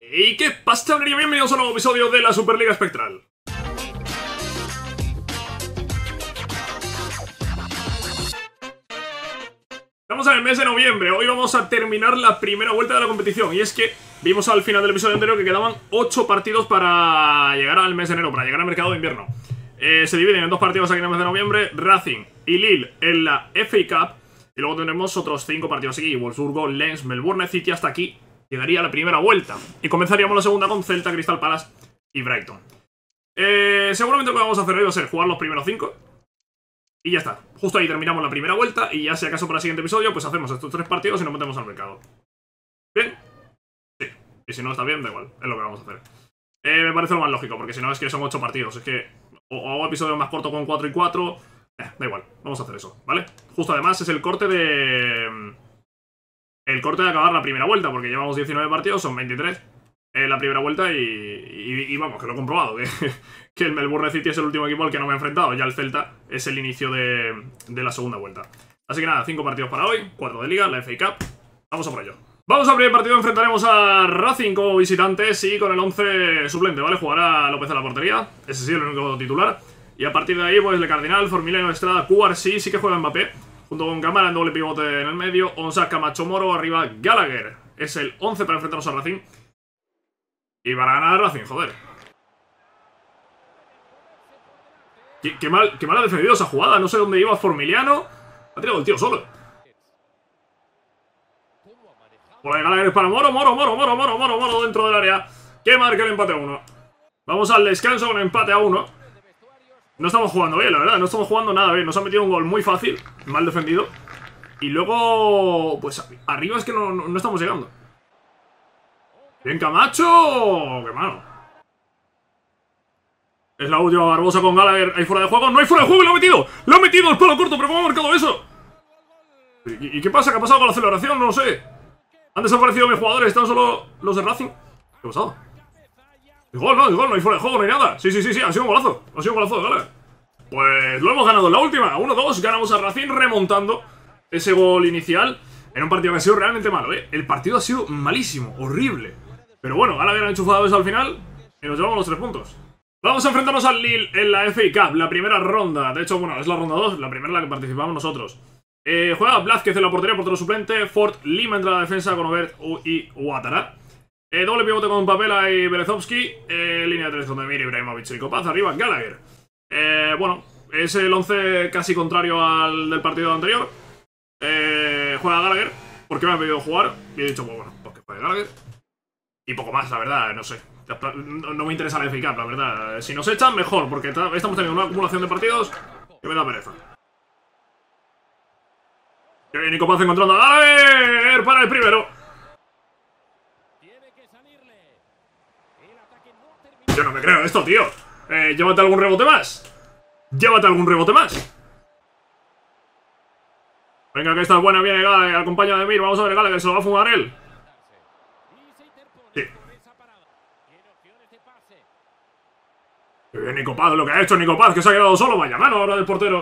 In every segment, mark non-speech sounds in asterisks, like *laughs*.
¿Y qué pasa, chavalería? Bienvenidos a un nuevo episodio de la Superliga Espectral. Estamos en el mes de noviembre, hoy vamos a terminar la primera vuelta de la competición Y es que vimos al final del episodio anterior que quedaban 8 partidos para llegar al mes de enero, para llegar al mercado de invierno eh, Se dividen en dos partidos aquí en el mes de noviembre, Racing y Lille en la FA Cup Y luego tendremos otros 5 partidos aquí, Wolfsburgo, Lens, Melbourne City, hasta aquí llegaría la primera vuelta Y comenzaríamos la segunda con Celta, Crystal Palace y Brighton eh, Seguramente lo que vamos a hacer hoy va a ser jugar los primeros 5 y ya está. Justo ahí terminamos la primera vuelta y ya si acaso para el siguiente episodio, pues hacemos estos tres partidos y nos metemos al mercado. ¿Bien? Sí. Y si no está bien, da igual. Es lo que vamos a hacer. Eh, me parece lo más lógico, porque si no es que son ocho partidos. Es que o, hago episodios más cortos con 4 y 4. Eh, da igual. Vamos a hacer eso, ¿vale? Justo además es el corte de... El corte de acabar la primera vuelta, porque llevamos 19 partidos, son 23 en la primera vuelta y, vamos, que lo he comprobado, que, *laughs* el Melbourne City es el último equipo al que no me he enfrentado, ya el Celta es el inicio de, la segunda vuelta. Así que nada, cinco partidos para hoy, cuarto de liga, la FA Cup, vamos a por ello. Vamos al primer partido, enfrentaremos a Racing como visitantes y con el 11 suplente, ¿vale? Jugará López a la portería, ese sí, el único titular. Y a partir de ahí, pues, Le Cardinal, Formiliano, Estrada, sí, sí que juega Mbappé. Junto con Cámara en doble pivote en el medio, Onsa, Camacho Moro, arriba Gallagher. Es el 11 para enfrentarnos a Racing. Y para ganar Racing, joder. Qué, mal, qué mal ha defendido esa jugada. No sé dónde iba Formiliano. Ha tirado el tío solo. Por ahí Gallagher para Moro, Moro, Moro, Moro, Moro, Moro, Moro dentro del área. Que marca el empate a uno. Vamos al descanso con empate a uno. No estamos jugando bien, la verdad. No estamos jugando nada bien. Nos han metido un gol muy fácil. Mal defendido. Y luego... Pues arriba es que no estamos llegando. ¡Bien, Camacho! ¡Qué malo! Es la última Barbosa con Gallagher ahí fuera de juego. ¡No hay fuera de juego! ¡Lo ha metido! ¡Lo ha metido el palo corto! ¿Pero cómo ha marcado eso? ¿Y, qué pasa? ¿Qué ha pasado con la celebración? No lo sé. Han desaparecido mis jugadores. Están solo los de Racing. ¿Qué ha pasado? El gol, no, el gol, no hay fuera de juego, no hay nada. Sí, sí, sí, sí, ha sido un golazo. Ha sido un golazo de. Pues lo hemos ganado en la última. 1-2, ganamos a Racing remontando ese gol inicial en un partido que ha sido realmente malo, ¿eh? El partido ha sido malísimo, horrible. Pero bueno, Gallagher ha enchufado eso al final y nos llevamos los tres puntos. Vamos a enfrentarnos al Lille en la FA Cup, la primera ronda. De hecho, bueno, es la ronda 2, la primera en la que participamos nosotros. Eh, juega Blázquez en la portería, portero suplente. Ford Lima a la defensa con Obert y Ouattara. Eh, doble pivote con Papela y Berezovsky. Eh, línea de 3 donde Mir, Ibrahimovic y Copaz. Arriba Gallagher. Eh, bueno, es el 11 casi contrario al del partido anterior. juega Gallagher. porque me ha pedido jugar? Y he dicho, pues bueno, pues que juegue Gallagher. Y poco más, la verdad, no sé. No, me interesa la la verdad. Si nos echan, mejor, porque estamos teniendo una acumulación de partidos que me da pereza. Que viene Nico Paz encontrando a ver para el primero. Yo no me creo esto, tío. Eh, llévate algún rebote más. Llévate algún rebote más. Venga, que esta buena viene Gala, acompaña de Mir. Vamos a ver Gala, que se lo va a fumar él. Qué bien Nico lo que ha hecho Nico Paz, que se ha quedado solo. Vaya mano ahora del portero.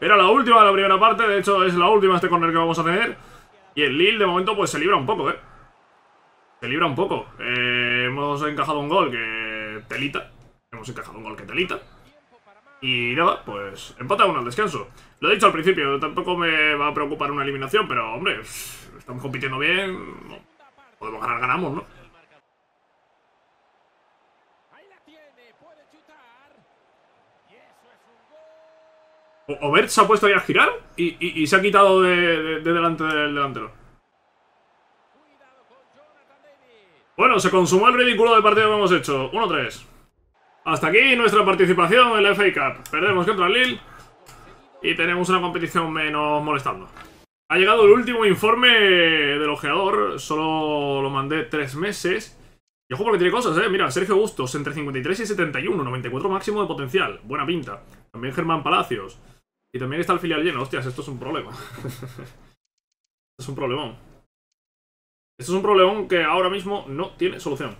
Era la última de la primera parte, de hecho es la última este corner que vamos a tener. Y el Lille de momento pues se libra un poco, ¿eh? Se libra un poco. Eh, hemos encajado un gol que telita. Hemos encajado un gol que telita. Y nada, pues empata uno al descanso. Lo he dicho al principio, tampoco me va a preocupar una eliminación, pero hombre, estamos compitiendo bien. Podemos ganar, ganamos, ¿no? Obert se ha puesto ahí a girar y, se ha quitado de, delante del delantero. Bueno, se consumó el ridículo del partido que hemos hecho. 1-3. Hasta aquí nuestra participación en la FA Cup. Perdemos contra Lille y tenemos una competición menos molestando. Ha llegado el último informe del ojeador. Solo lo mandé tres meses. Y ojo porque tiene cosas, ¿eh? Mira, Sergio Bustos entre 53 y 71, 94 máximo de potencial. Buena pinta. También Germán Palacios. Y también está el filial lleno. Hostias, esto es un problema. *laughs* es un problemón. Esto es un problemón que ahora mismo no tiene solución.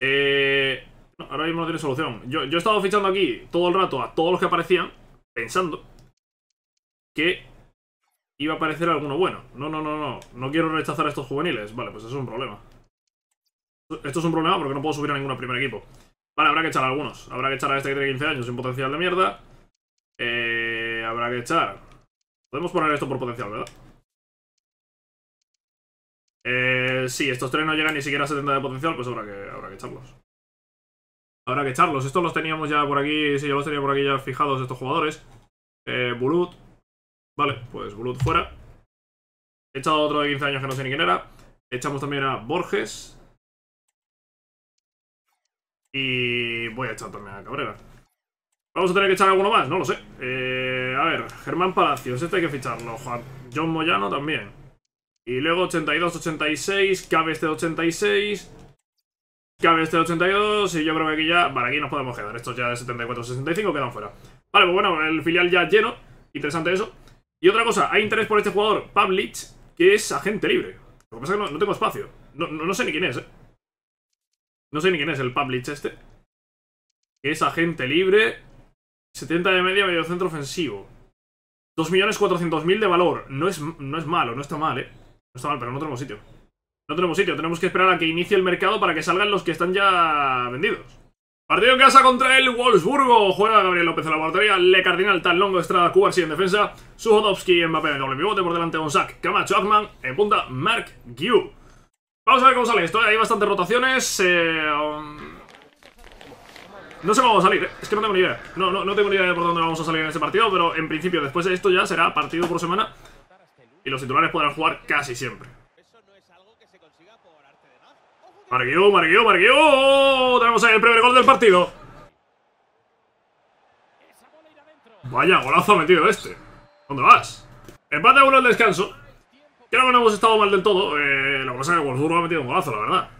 Eh, no, ahora mismo no tiene solución. Yo, he estado fichando aquí todo el rato a todos los que aparecían, pensando que iba a aparecer alguno bueno. No, no, no, no. No quiero rechazar a estos juveniles. Vale, pues eso es un problema. Esto es un problema porque no puedo subir a ningún primer equipo. Vale, habrá que echar a algunos. Habrá que echar a este que tiene 15 años sin potencial de mierda. Eh, habrá que echar. Podemos poner esto por potencial, ¿verdad? Eh, sí, estos tres no llegan ni siquiera a 70 de potencial, pues habrá que, habrá que echarlos. Habrá que echarlos. Estos los teníamos ya por aquí. Sí, yo los tenía por aquí ya fijados estos jugadores. Eh, Bulut. Vale, pues Bulut fuera. He echado otro de 15 años que no sé ni quién era. Echamos también a Borges. Y voy a echar también a Cabrera. Vamos a tener que echar alguno más, no lo sé. Eh, a ver, Germán Palacios, este hay que ficharlo. Juan John Moyano también. Y luego 82-86, cabe este 86. Cabe este 82 y yo creo que aquí ya... Vale, aquí nos podemos quedar. Estos ya de 74-65 quedan fuera. Vale, pues bueno, el filial ya lleno. Interesante eso. Y otra cosa, hay interés por este jugador, Pavlich, que es agente libre. Lo que pasa es que no, tengo espacio. No, no, sé ni quién es, eh. No sé ni quién es el Pavlich este. Que es agente libre. 70 de media, medio centro ofensivo. 2.400.000 de valor. No es, no es malo, no está mal, eh. No está mal, pero no tenemos sitio. No tenemos sitio, tenemos que esperar a que inicie el mercado para que salgan los que están ya vendidos. Partido en casa contra el Wolfsburgo. Juega Gabriel López en la portería. Le Cardinal, Tan Longo, Estrada, Kubarsi en defensa. Suhodowski, Mbappé en doble pivote. Por delante Onsak, Camacho, Akman. En punta, Mark Giu. Vamos a ver cómo sale esto. Hay bastantes rotaciones. Eh, um, no sé cómo va a salir, ¿eh? es que no tengo ni idea. No, no, no tengo ni idea de por dónde vamos a salir en este partido, pero en principio después de esto ya será partido por semana. Y los titulares podrán jugar casi siempre. Marguió, Marguió, Marguió. Tenemos ahí el primer gol del partido. Vaya, golazo ha metido este. ¿Dónde vas? Empate a uno el descanso. Creo que no hemos estado mal del todo. Eh, lo que pasa es que Wolfsburgo ha metido un golazo, la verdad.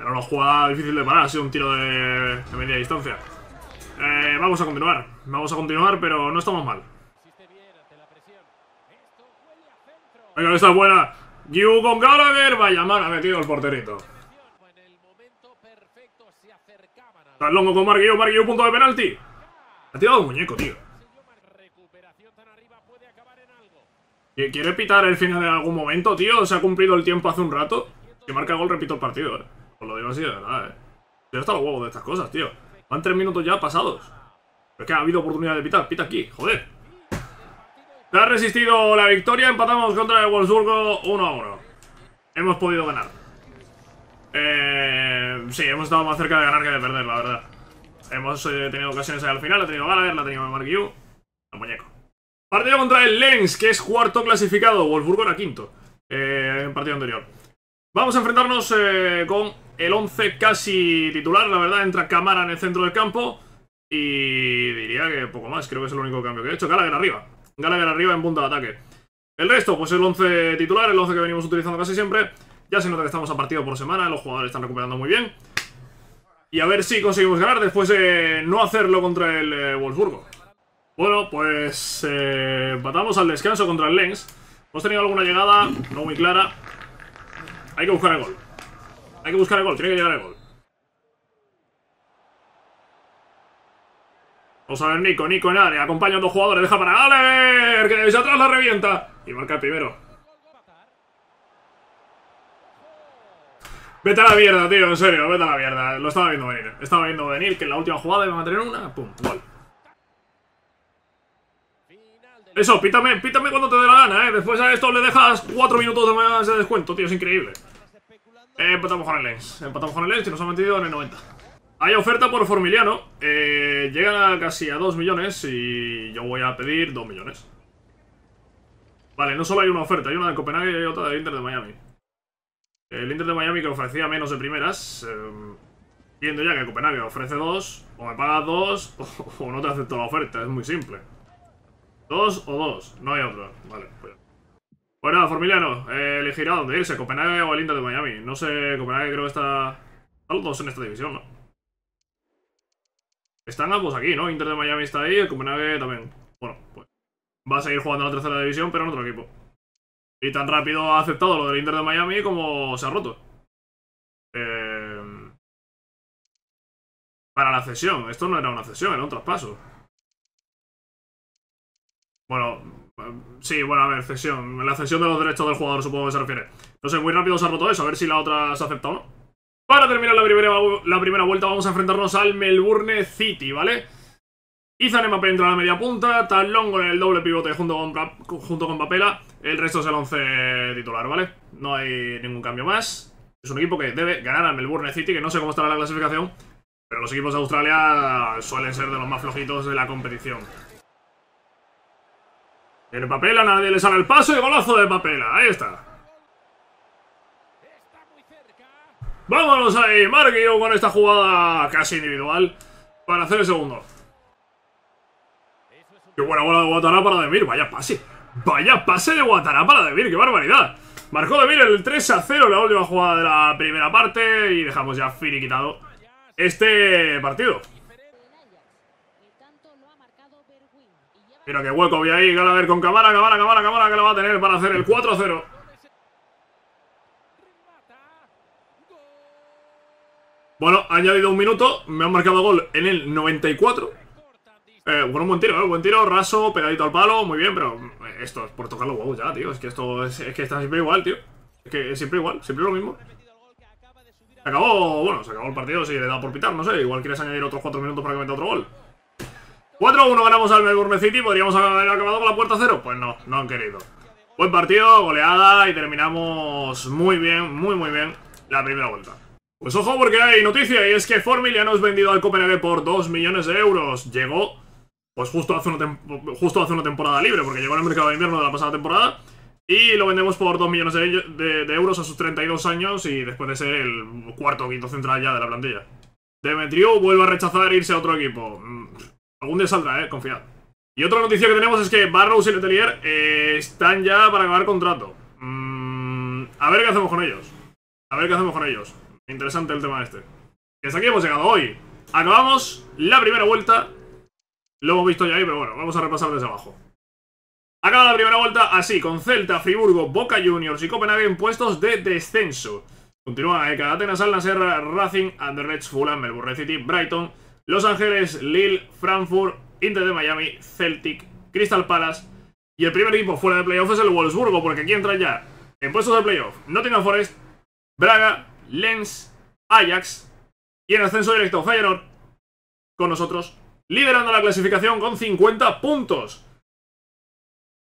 Era una jugada difícil de parar, ha sido un tiro de, media distancia. Eh, vamos a continuar. Vamos a continuar, pero no estamos mal. Venga, esta es buena. Yu con Gallagher. Vaya, mal ha metido el porterito. Longo con Marguillo, Marguillo, punto de penalti. Ha tirado un muñeco, tío. ¿Quiere pitar el final en algún momento, tío? ¿Se ha cumplido el tiempo hace un rato? Que marca gol, repito el partido, eh. Os lo digo así de verdad, eh. Yo hasta los huevos de estas cosas, tío. Van tres minutos ya pasados. Pero es que ha habido oportunidad de pitar. Pita aquí, joder. Ha resistido la victoria. Empatamos contra el Wolfsburgo 1 a 1. Hemos podido ganar. Eh, sí, hemos estado más cerca de ganar que de perder, la verdad. Hemos eh, tenido ocasiones ahí al final, ha tenido Gallagher, la ha tenido Mark Yu. El muñeco. Partido contra el Lens, que es cuarto clasificado. Wolfsburgo era quinto. Eh, en partido anterior. Vamos a enfrentarnos eh, con el 11 casi titular, la verdad. Entra Camara en el centro del campo. Y diría que poco más, creo que es el único cambio que he hecho. Gallagher arriba. Gallagher arriba en punta de ataque. El resto, pues el 11 titular, el 11 que venimos utilizando casi siempre. Ya se nota que estamos a partido por semana, los jugadores están recuperando muy bien. Y a ver si conseguimos ganar después de no hacerlo contra el eh, Wolfsburgo. Bueno, pues eh, empatamos al descanso contra el Lens. Hemos tenido alguna llegada, no muy clara. Hay que buscar el gol. Hay que buscar el gol, tiene que llegar el gol. Vamos a ver Nico, Nico en área, acompaña a dos jugadores, deja para Galer, que desde atrás la revienta. Y marca el primero. Vete a la mierda, tío, en serio, vete a la mierda. Lo estaba viendo venir. Estaba viendo venir que en la última jugada iba a mantener una. Pum, gol. Eso, pítame, pítame cuando te dé la gana, ¿eh? Después a esto le dejas cuatro minutos de más de descuento, tío, es increíble. Empatamos con el Lens. Empatamos con el Lens y nos ha metido en el 90. Hay oferta por Formiliano. Eh, llegan casi a 2 millones y yo voy a pedir 2 millones. Vale, no solo hay una oferta, hay una de Copenhague y otra del Inter de Miami. El Inter de Miami que ofrecía menos de primeras. Eh, viendo ya que Copenhague ofrece dos, o me pagas dos, *laughs* o, no te acepto la oferta. Es muy simple. Dos o dos, no hay otro. Vale, pues. Nada, Formiliano, eh, elegirá dónde irse, Copenhague o el Inter de Miami. No sé, Copenhague creo que está... Están los dos en esta división, ¿no? Están ambos aquí, ¿no? Inter de Miami está ahí, el Copenhague también. Bueno, pues... Va a seguir jugando en la tercera división, pero en otro equipo. Y tan rápido ha aceptado lo del Inter de Miami como se ha roto. Eh, para la cesión. Esto no era una cesión, era un traspaso. Bueno, sí, bueno, a ver, cesión. La cesión de los derechos del jugador supongo que se refiere. No sé, muy rápido se ha roto eso, a ver si la otra se acepta o no. Para terminar la primera, la primera vuelta vamos a enfrentarnos al Melbourne City, ¿vale? Izan Mbappé entra a la media punta, Talón con el doble pivote junto con, junto con Papela, el resto es el 11 titular, ¿vale? No hay ningún cambio más. Es un equipo que debe ganar al Melbourne City, que no sé cómo estará la clasificación, pero los equipos de Australia suelen ser de los más flojitos de la competición. Tiene Papela, nadie le sale el paso y golazo de Papela, ahí está. Vámonos ahí, Marquillo con esta jugada casi individual para hacer el segundo. Qué buena bola de Guatará para Demir, vaya pase. Vaya pase de Guatará para Demir, qué barbaridad. Marcó Demir el 3 a 0 la última jugada de la primera parte y dejamos ya finiquitado este partido. Mira qué hueco voy ahí, Gallagher con cámara, cámara, cámara, cámara que lo va a tener para hacer el 4 a 0. Bueno, ha añadido un minuto, me han marcado gol en el 94. Eh, bueno, un buen tiro, ¿eh? Buen tiro, raso, pegadito al palo, muy bien, pero esto es por tocar los huevos ya, tío. Es que esto es, es que está siempre igual, tío. Es que es siempre igual, siempre lo mismo. Se acabó, bueno, se acabó el partido, si le da por pitar, no sé. Igual quieres añadir otros 4 minutos para que meta otro gol. 4-1 ganamos al Melbourne City, ¿podríamos haber acabado con la puerta cero? Pues no, no han querido. Buen partido, goleada y terminamos muy bien, muy muy bien la primera vuelta. Pues ojo porque hay noticia y es que Formil ya nos vendido al Copenhague por 2 millones de euros. Llegó pues justo hace, una justo hace una temporada libre, porque llegó el mercado de invierno de la pasada temporada. Y lo vendemos por 2 millones de, euros a sus 32 años y después de ser el cuarto o quinto central ya de la plantilla. Demetriou vuelve a rechazar irse a otro equipo. Mm, algún día saldrá, eh, confiad. Y otra noticia que tenemos es que Barrows y Letelier eh, están ya para acabar contrato. Mm, a ver qué hacemos con ellos. A ver qué hacemos con ellos. Interesante el tema este. Que hasta aquí hemos llegado hoy. Acabamos la primera vuelta lo hemos visto ya ahí, pero bueno, vamos a repasar desde abajo. Acaba la primera vuelta así, con Celta, Friburgo, Boca Juniors y Copenhague en puestos de descenso. Continúa ECA, Atenas, Nasser, Racing, Anderlecht, Fulham, Melbourne City, Brighton, Los Ángeles, Lille, Frankfurt, Inter de Miami, Celtic, Crystal Palace. Y el primer equipo fuera de playoff es el Wolfsburgo, porque aquí entra ya en puestos de playoff Nottingham Forest, Braga, Lens, Ajax y en ascenso directo Feyenoord con nosotros liderando la clasificación con 50 puntos.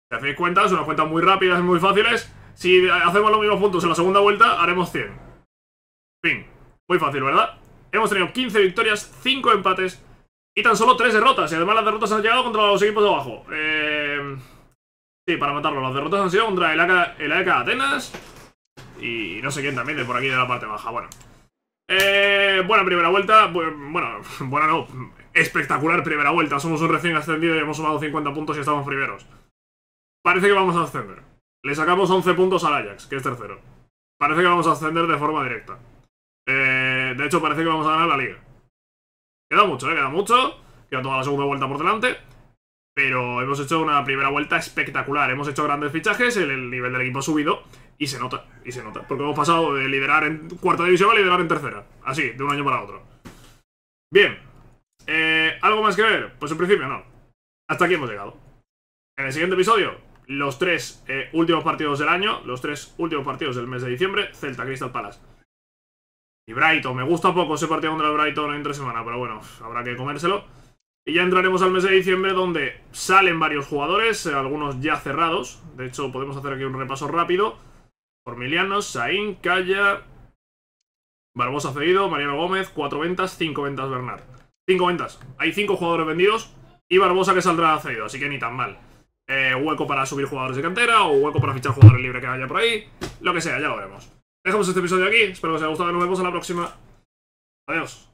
Si hacéis cuentas, son unas cuentas muy rápidas y muy fáciles. Si hacemos los mismos puntos en la segunda vuelta, haremos 100. Fin. Muy fácil, ¿verdad? Hemos tenido 15 victorias, 5 empates y tan solo 3 derrotas. Y además las derrotas han llegado contra los equipos de abajo. Eh... Sí, para matarlo. Las derrotas han sido contra el AK, Atenas y no sé quién también de por aquí de la parte baja. Bueno. Eh, primera vuelta. Bueno, *laughs* buena no espectacular primera vuelta. Somos un recién ascendido y hemos sumado 50 puntos y estamos primeros. Parece que vamos a ascender. Le sacamos 11 puntos al Ajax, que es tercero. Parece que vamos a ascender de forma directa. Eh, de hecho, parece que vamos a ganar la liga. Queda mucho, ¿eh? Queda mucho. Queda toda la segunda vuelta por delante. Pero hemos hecho una primera vuelta espectacular. Hemos hecho grandes fichajes, el, nivel del equipo ha subido. Y se nota, y se nota. Porque hemos pasado de liderar en cuarta división a liderar en tercera. Así, de un año para otro. Bien, eh, ¿Algo más que ver? Pues en principio no. Hasta aquí hemos llegado. En el siguiente episodio, los tres eh, últimos partidos del año, los tres últimos partidos del mes de diciembre, Celta, Crystal Palace. Y Brighton, me gusta poco ese partido contra el Brighton entre semana, pero bueno, habrá que comérselo. Y ya entraremos al mes de diciembre donde salen varios jugadores, eh, algunos ya cerrados. De hecho, podemos hacer aquí un repaso rápido. Formilianos, Saín, Calla, Barbosa cedido, Mariano Gómez, cuatro ventas, cinco ventas Bernard. Cinco ventas. Hay cinco jugadores vendidos y Barbosa que saldrá cedido, así que ni tan mal. Eh, hueco para subir jugadores de cantera o hueco para fichar jugadores libres que haya por ahí. Lo que sea, ya lo veremos. Dejamos este episodio aquí. Espero que os haya gustado. Nos vemos en la próxima. Adiós.